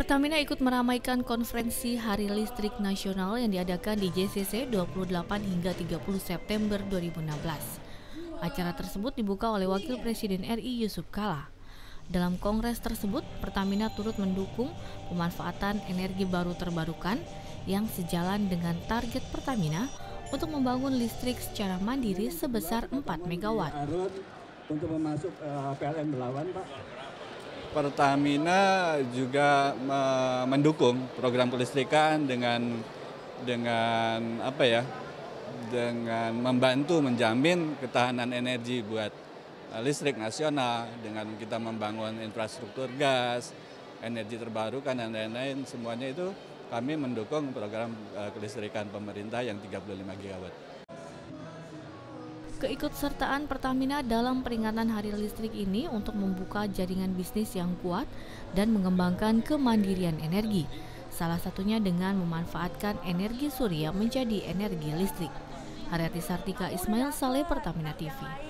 Pertamina ikut meramaikan konferensi Hari Listrik Nasional yang diadakan di JCC 28 hingga 30 September 2016. Acara tersebut dibuka oleh Wakil Presiden RI Yusuf Kala. Dalam kongres tersebut, Pertamina turut mendukung pemanfaatan energi baru terbarukan yang sejalan dengan target Pertamina untuk membangun listrik secara mandiri sebesar 4 megawatt. Untuk memasuk uh, PLN Belawan, Pak. Pertamina juga mendukung program kelistrikan dengan dengan apa ya dengan membantu menjamin ketahanan energi buat eh, listrik nasional dengan kita membangun infrastruktur gas, energi terbarukan dan lain-lain semuanya itu kami mendukung program eh, kelistrikan pemerintah yang 35 gigawatt. Keikutsertaan Pertamina dalam peringatan Hari Listrik ini untuk membuka jaringan bisnis yang kuat dan mengembangkan kemandirian energi. Salah satunya dengan memanfaatkan energi surya menjadi energi listrik. Haryati Sartika Ismail Saleh Pertamina TV.